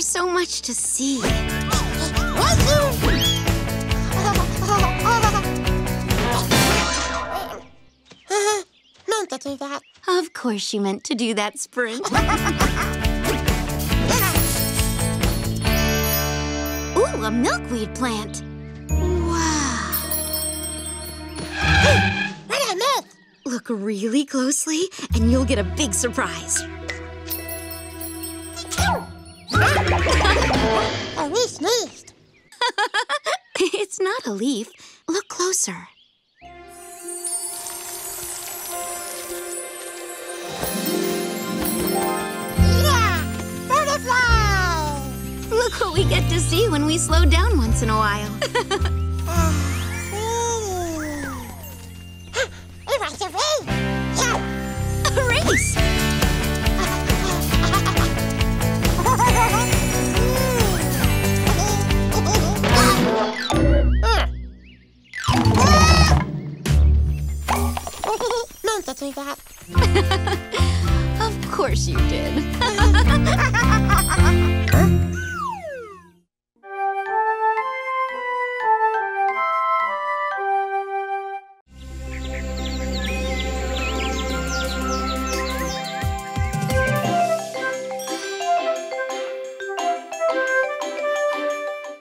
so much to see. meant to do that. Of course you meant to do that, Sprint. Ooh, a milkweed plant. Wow. What I meant. Look really closely, and you'll get a big surprise. Not a leaf. Look closer. Yeah! Butterfly! Look what we get to see when we slow down once in a while. that. Of course you did.